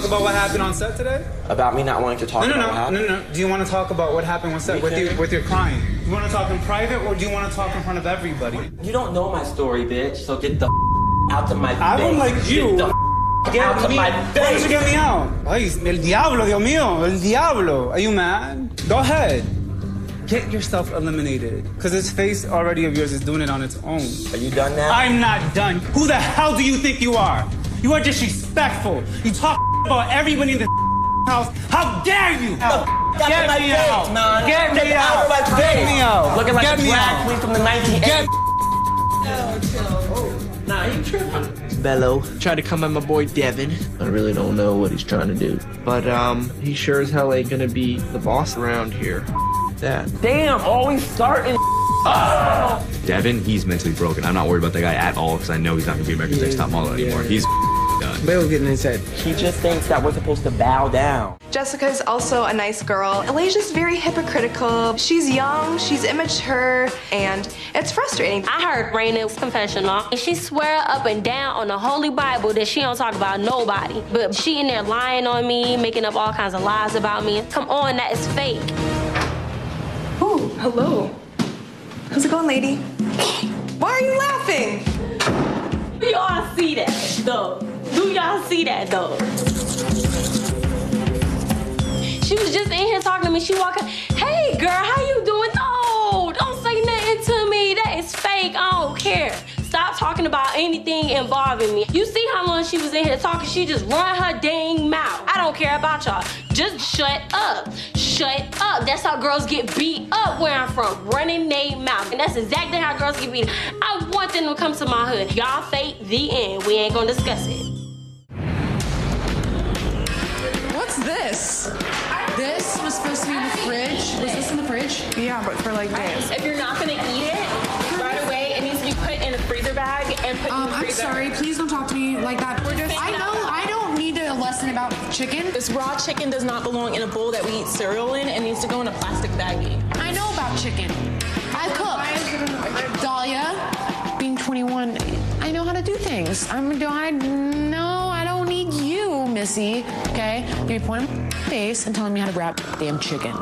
talk about what happened on set today? About me not wanting to talk No, no, about what no, happened? no, no. Do you want to talk about what happened on set We with can. your with your client? You want to talk in private, or do you want to talk in front of everybody? You don't know my story, bitch. So get the out of my I don't like you. Get the Get out of me. my Why don't you face. get me out? Ay, el diablo, Dios mío, el diablo. Are you mad? Go ahead. Get yourself eliminated. Because this face already of yours is doing it on its own. Are you done now? I'm not done. Who the hell do you think you are? You are disrespectful. You talk about everybody in the house. How dare you? Out Get me face, out. man. Get Get me out out. of my Get face. me out. Looking like Get a me drag out. queen from the 1980s. Get Nah, you tripping. Bello tried to come at my boy Devin. I really don't know what he's trying to do. But um he sure as hell ain't gonna be the boss around here. That. Damn, always starting. Devin, he's mentally broken. I'm not worried about that guy at all because I know he's not going to be America's Next Top Model anymore. He's done. Bale's getting his head. He just thinks that we're supposed to bow down. Jessica's also a nice girl. Elijah's very hypocritical. She's young, she's immature, and it's frustrating. I heard Raina's confessional, and she swear up and down on the Holy Bible that she don't talk about nobody. But she in there lying on me, making up all kinds of lies about me. Come on, that is fake. Ooh, hello. How's it going, lady? Why are you laughing? Do y'all see that though? Do y'all see that though? She was just in here talking to me. She walking, hey girl, how you doing? No, don't say nothing to me. That is fake. I don't care. Stop talking about anything involving me. You see how long she was in here talking? She just run her dang mouth. I don't care about y'all. Just shut up. Shut up. That's how girls get beat up where I'm from. Running their mouth. And that's exactly how girls get beat. I want them to come to my hood. Y'all fake the end. We ain't gonna discuss it. This? This was supposed to be in the fridge. Was this in the fridge? Yeah, but for like days. If you're not gonna eat it right away, it needs to be put in a freezer bag and put Um, in the I'm freezer. sorry. Please don't talk to me like that. I know. I don't need a lesson about chicken. This raw chicken does not belong in a bowl that we eat cereal in. It needs to go in a plastic baggie. I know about chicken. I cook. Dahlia, being 21, I know how to do things. I'm do I no, don't need you, Missy. Okay? You're pointing my face and telling me how to wrap damn chicken.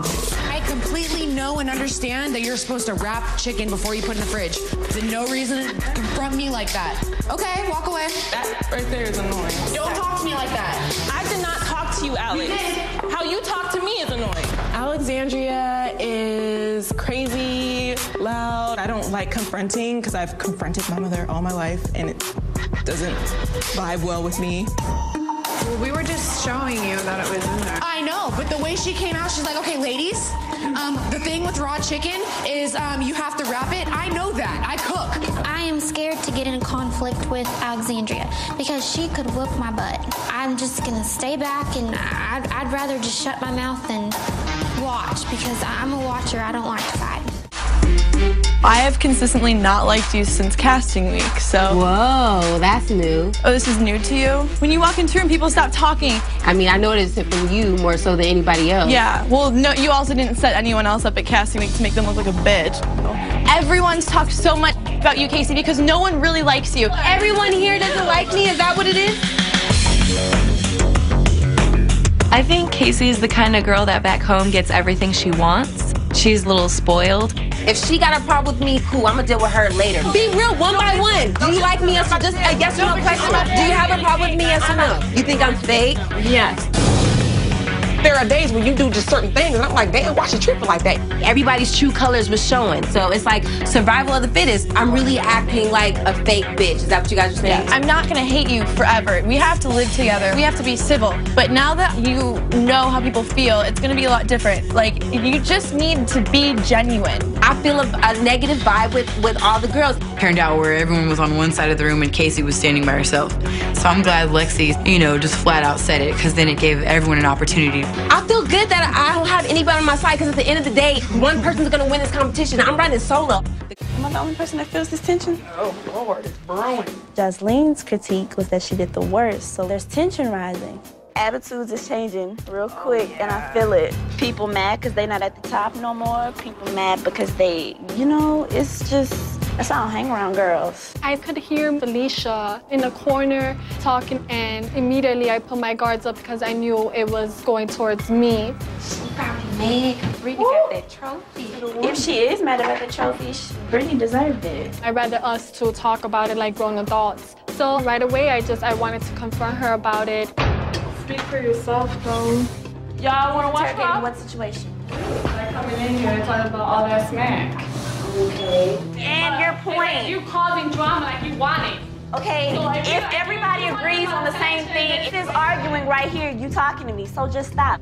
I completely know and understand that you're supposed to wrap chicken before you put it in the fridge. There's no reason to confront me like that. Okay, walk away. That right there is annoying. Don't talk to me like that. I did not talk to you, Alex. did. How you talk to me is annoying. Alexandria is crazy, loud. I don't like confronting because I've confronted my mother all my life and it doesn't vibe well with me. We were just showing you that it was in there. I know, but the way she came out, she's like, okay, ladies, um, the thing with raw chicken is um, you have to wrap it. I know that. I cook. I am scared to get in a conflict with Alexandria because she could whoop my butt. I'm just gonna stay back and I'd, I'd rather just shut my mouth and watch because I'm a watcher. I don't like to fight. I have consistently not liked you since casting week, so. Whoa, that's new. Oh, this is new to you? When you walk into a room, people stop talking. I mean, I noticed it from you more so than anybody else. Yeah, well, no, you also didn't set anyone else up at casting week to make them look like a bitch. Everyone's talked so much about you, Casey, because no one really likes you. Everyone here doesn't like me. Is that what it is? I think Casey is the kind of girl that back home gets everything she wants. She's a little spoiled. If she got a problem with me, cool. I'm gonna deal with her later. Be real, one by one. Do you like me? Yes or just a yes or no question. Do you have a problem with me? Yes or no? You think I'm fake? Yes. There are days when you do just certain things, and I'm like, damn, why she tripping like that? Everybody's true colors was showing, so it's like survival of the fittest. I'm really acting like a fake bitch. Is that what you guys are saying? Yeah. I'm not gonna hate you forever. We have to live together. We have to be civil. But now that you know how people feel, it's gonna be a lot different. Like, you just need to be genuine. I feel a, a negative vibe with, with all the girls. Turned out where everyone was on one side of the room and Casey was standing by herself. So I'm glad Lexi, you know, just flat out said it because then it gave everyone an opportunity. I feel good that I don't have anybody on my side because at the end of the day, one person's gonna win this competition. I'm running solo. Am I the only person that feels this tension? Oh, Lord, it's brewing. Jasleen's critique was that she did the worst, so there's tension rising. Attitudes is changing real oh, quick, and I feel it. People mad because they not at the top no more. People mad because they, you know, it's just That's why I hang around girls. I could hear Felicia in the corner talking, and immediately I put my guards up because I knew it was going towards me. Meg, Brittany got that trophy. If she is mad about the trophy, she- Brittany deserved it. I'd rather us to talk about it like grown adults. So right away, I just I wanted to confront her about it. Speak for yourself, bro. Y'all want to watch Interrogating pop? what situation? Like coming in here and talking about all that smack. Okay. And your point. You causing drama like you want it. Okay, So if you- if everybody agrees on the same thing, it is arguing right here, you talking to me, so just stop.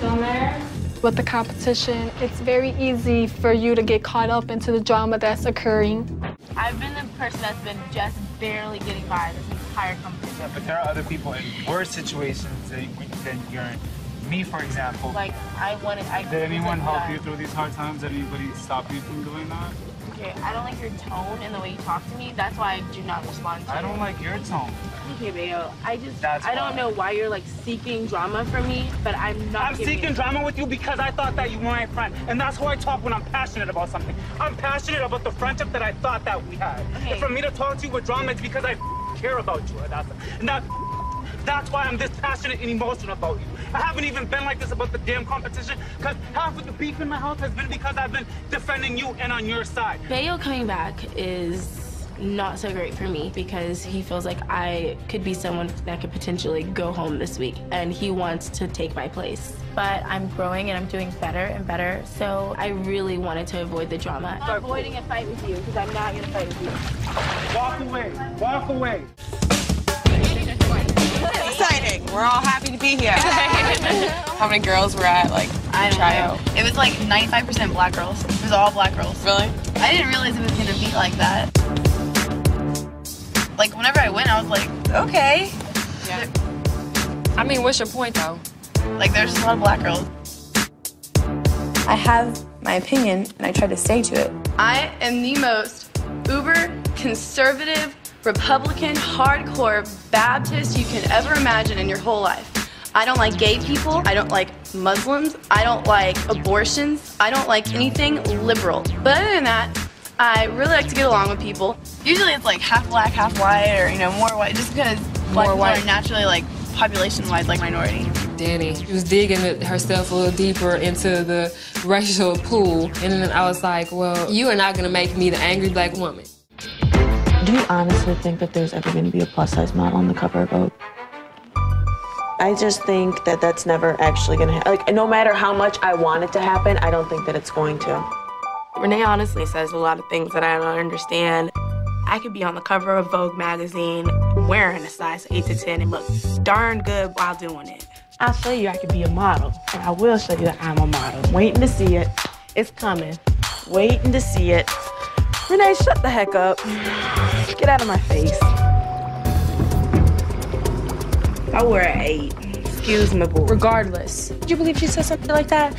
Don't matter. With the competition, it's very easy for you to get caught up into the drama that's occurring. I've been the person that's been just barely getting by this competition. But there are other people in worse situations than than you're in. Me, for example. Like, I wanted. I Did anyone help you through these hard times? Did anybody stop you from doing that? Okay, I don't like your tone and the way you talk to me. That's why I do not respond to I you. don't like your tone. Okay, Bayo. I just. That's I don't why. know why you're like seeking drama from me, but I'm not. I'm seeking it. drama with you because I thought that you were my friend. And that's how I talk when I'm passionate about something. I'm passionate about the friendship that I thought that we had. And for me to talk to you with drama, it's because I care about you, Adasa. And that, that's why I'm this passionate and emotional about you. I haven't even been like this about the damn competition because half of the beef in my house has been because I've been defending you and on your side. Bayo coming back is not so great for me because he feels like I could be someone that could potentially go home this week and he wants to take my place. But I'm growing and I'm doing better and better, so I really wanted to avoid the drama. I'm avoiding a fight with you because I'm not gonna fight with you. Walk away. Walk away. Exciting. We're all happy to be here. How many girls were at like I don't tryout? know. It was like 95% black girls. It was all black girls. Really? I didn't realize it was gonna be like that. Like I went, I was like, okay. Yeah. I mean, what's your point though? Like there's just a lot of black girls. I have my opinion and I try to stay to it. I am the most uber conservative, Republican, hardcore Baptist you can ever imagine in your whole life. I don't like gay people. I don't like Muslims. I don't like abortions. I don't like anything liberal. But other than that, I really like to get along with people. Usually it's like half black, half white, or you know, more white, just because black people white. are naturally like population-wise like minority. Danny. She was digging herself a little deeper into the racial pool. And then I was like, well, you are not going to make me the angry black woman. Do you honestly think that there's ever going to be a plus size model on the cover of Vogue? I just think that that's never actually gonna happen. Like, no matter how much I want it to happen, I don't think that it's going to. Renee honestly says a lot of things that I don't understand. I could be on the cover of Vogue magazine wearing a size 8 to 10 and look darn good while doing it. I'll show you I can be a model, and I will show you that I'm a model. Waiting to see it. It's coming. Waiting to see it. Renee, shut the heck up. Get out of my face. I wear an 8. Excuse me, boo. Regardless. Do you believe she said something like that?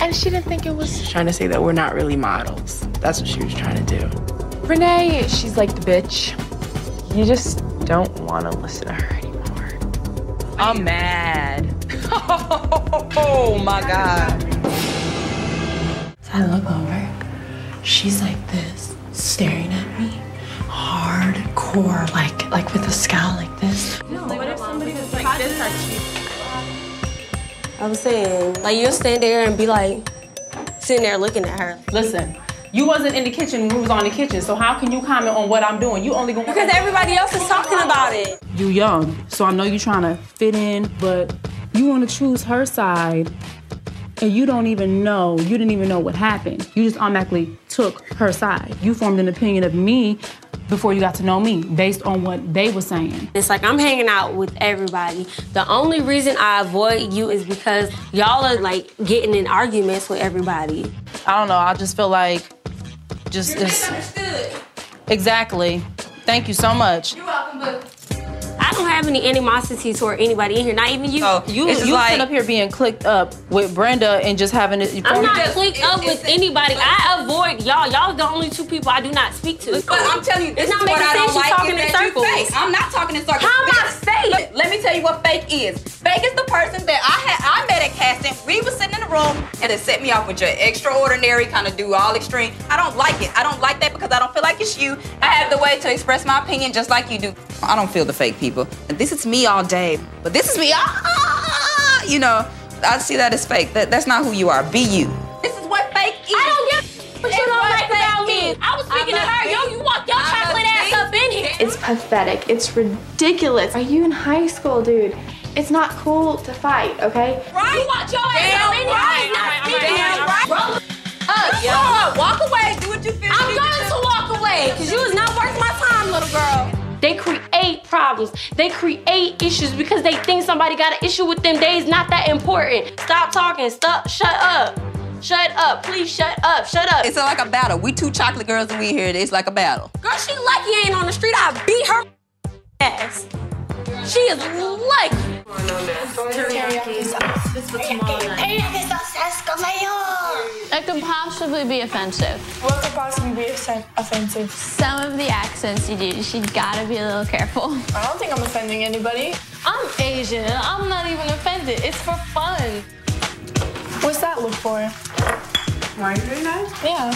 And she didn't think it was. Trying to say that we're not really models. That's what she was trying to do. Renee, she's like the bitch. You just don't want to listen to her anymore. I'm mad. oh my god. So I look over. She's like this, staring at me. Hardcore, like like with a scowl like this. No, what if somebody was like this I'm saying, like you'll stand there and be like sitting there looking at her. Listen, you wasn't in the kitchen when we was on the kitchen, so how can you comment on what I'm doing? You only gonna Because everybody else is talking about it. You young, so I know you're trying to fit in, but you want to choose her side, and you don't even know. You didn't even know what happened. You just automatically took her side. You formed an opinion of me before you got to know me, based on what they were saying. It's like I'm hanging out with everybody. The only reason I avoid you is because y'all are like getting in arguments with everybody. I don't know. I just feel like just this. Exactly. Thank you so much. You're welcome, boo. I don't have any animosity toward anybody in here, not even you. You, you sit up here being clicked up with Brenda and just having it. I'm not clicked up with anybody. I avoid y'all. Y'all the only two people I do not speak to. But I'm telling you, this it's is not what making I don't sense. like talking in circles. I'm not talking in circles. Tell you what fake is. Fake is the person that I had. I met at casting. We was sitting in the room and it set me off with your extraordinary kind of do all extreme. I don't like it. I don't like that because I don't feel like it's you. I have the way to express my opinion just like you do. I don't feel the fake people. This is me all day, but this is me. Ah, you know, I see that as fake. That, that's not who you are. Be you. This is what fake is. I don't give what you don't like about me. I was speaking to her. Pathetic. It's ridiculous. Are you in high school, dude? It's not cool to fight, okay? You walk your ass up in here. I ain't not speaking to you. Roll up, yo. Walk away. Do what you feel. I'm going to walk away because you is not worth my time, little girl. They create problems. They create issues because they think somebody got an issue with them days. Not that important. Stop talking. Stop. Shut up. Shut up. Please shut up. Shut up. It's like a battle. We two chocolate girls and we here. It's like a battle. Girl, she lucky I ain't on the street. I beat her ass. She is lucky. That could possibly be offensive. What could possibly be offensive? Some of the accents you do, you gotta be a little careful. I don't think I'm offending anybody. I'm Asian. I'm not even offended. It's for fun. What's that look for? Why are you doing that? Yeah.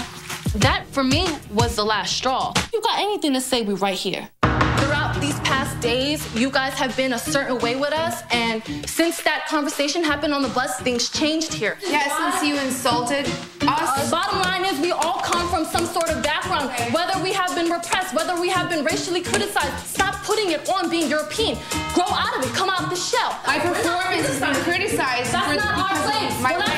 That, for me, was the last straw. You got anything to say, we right here. Throughout these past days, you guys have been a certain way with us, and since that conversation happened on the bus, things changed here. Yeah, since you insulted us. Uh, bottom line is, we all come from some sort of background. Whether we have been repressed, whether we have been racially criticized, stop putting it on being European. Grow out of it. Come out of the shell. My performance has been criticized That's not our place.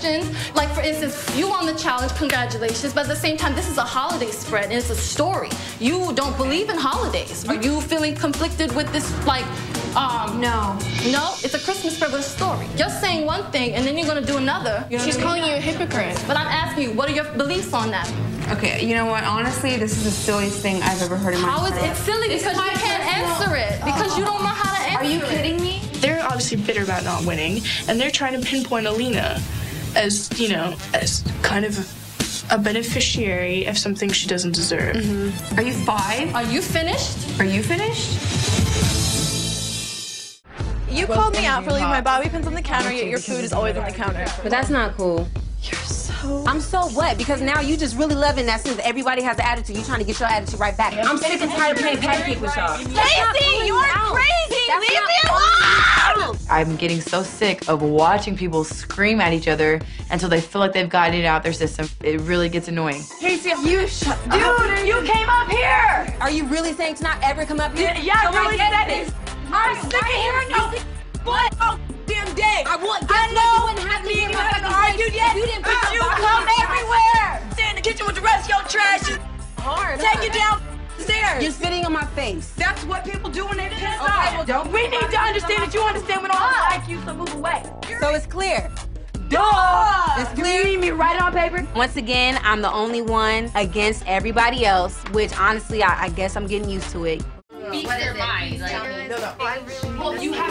Questions. Like, for instance, you won the challenge. Congratulations. But at the same time, this is a holiday spread, and it's a story. You don't believe in holidays. Are you feeling conflicted with this, like, um... No. No? It's a Christmas spread with a story. You're saying one thing, and then you're gonna do another. You know She's what I mean? calling you a hypocrite. But I'm asking you, what are your beliefs on that? Okay, you know what? Honestly, this is the silliest thing I've ever heard in my life. How is it silly? Because you can't answer it. Because you don't know how to answer it. Are you it. kidding me? They're obviously bitter about not winning, and they're trying to pinpoint Alina as, you know, as kind of a beneficiary of something she doesn't deserve. Mm-hmm. Are you five? Are you finished? Are you finished? You called me out for leaving my bobby pins on the counter, yet your food is always on the counter. But that's not cool. You're so. I'm so what? Because now you just really loving that since everybody has an attitude, you trying to get your attitude right back. I'm sick and tired of playing patty cake with y'all. Casey, you're crazy! Leave me alone! I'm getting so sick of watching people scream at each other until they feel like they've gotten it out their system. It really gets annoying. Casey, you shut up. Dude, you came up here! Are you really saying to not ever come up here? Yeah, I So really get said it. I'm sick of hearing you. What? Oh. Damn day. I want I guess what? know. You wouldn't have me Me in and my you haven't fucking argued yet. You didn't but uh, put you come everywhere. Stay in the kitchen with the rest of your trash. Hard. Take it down stairs. You're spitting on my face. That's what people do when they piss Okay, off. well, don't we need to understand that you understand we don't like you, so move away. So it's clear. Duh. It's clear. You need me to write it on paper? Once again, I'm the only one against everybody else, which honestly, I, I guess I'm getting used to it. Speak your mind. Like, No, no, I really well, you have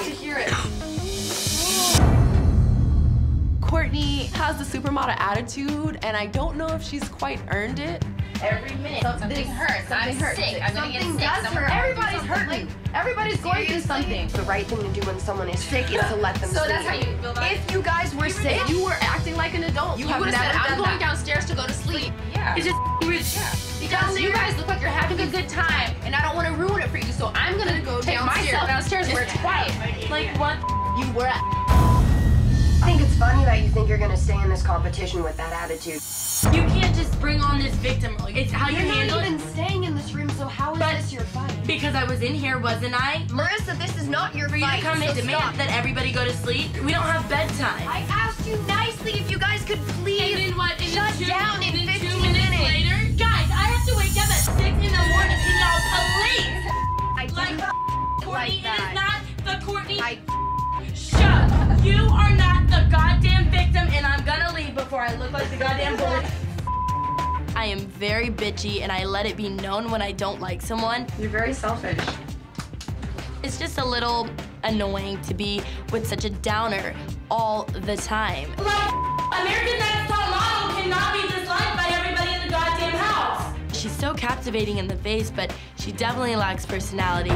Courtney has the supermodel attitude, and I don't know if she's quite earned it. Every minute. Something hurts. Something hurts. Sick. I'm gonna get sick. Somewhere Everybody's hurting. Everybody's going through something. The right thing to do when someone is sick is to let them sleep. So sleep. that's how you feel about If you guys were sick, you were acting like an adult. You, have would have said, I'm going that." downstairs to go to sleep. Yeah. It's just rich. Because you guys look like you're having a good time, and I don't want to ruin it for you, so I'm gonna go take myself downstairs where it's quiet. Like what? You were at. I think it's funny you you're gonna stay in this competition with that attitude. You can't just bring on this victim role. It's how You're You're not even it. staying in this room, so how is this your fight? Because I was in here, wasn't I? Marissa, this is not your For you fight. to come so and demand stop. that everybody go to sleep. We don't have bedtime. I asked you nicely if you guys could please And then what? And shut two- down in and then 15 two minutes minutes. later, guys, I have to wake up at six in the morning. Can y'all please? I Like, didn't Courtney, like it is that. not the Courtney. Shut. I look like the goddamn bully. I am very bitchy and I let it be known when I don't like someone. You're very selfish. It's just a little annoying to be with such a downer all the time. Like, American Next Top Model cannot be disliked by everybody in the goddamn house. She's so captivating in the face, but she definitely lacks personality.